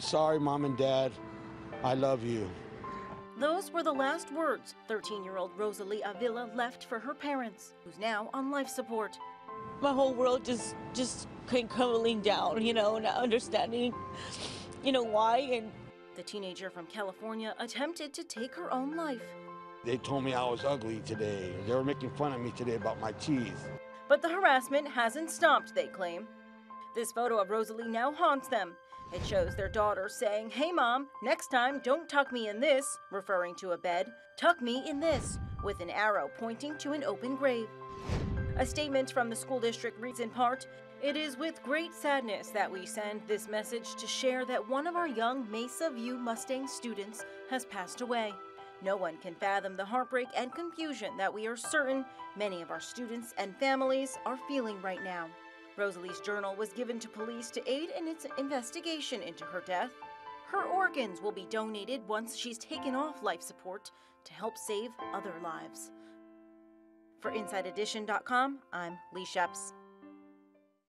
Sorry, mom and dad. I love you. Those were the last words 13 year old Rosalie Avila left for her parents, who's now on life support. My whole world just just came crumbling down, you know, not understanding, you know, why. And The teenager from California attempted to take her own life. They told me I was ugly today. They were making fun of me today about my teeth. But the harassment hasn't stopped, they claim. This photo of Rosalie now haunts them. It shows their daughter saying, Hey mom, next time don't tuck me in this, referring to a bed, tuck me in this, with an arrow pointing to an open grave. A statement from the school district reads in part It is with great sadness that we send this message to share that one of our young Mesa View Mustang students has passed away. No one can fathom the heartbreak and confusion that we are certain many of our students and families are feeling right now. Rosalie's journal was given to police to aid in its investigation into her death. Her organs will be donated once she's taken off life support to help save other lives. For InsideEdition.com, I'm Leigh Scheps.